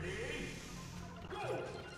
呀！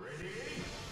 Ready?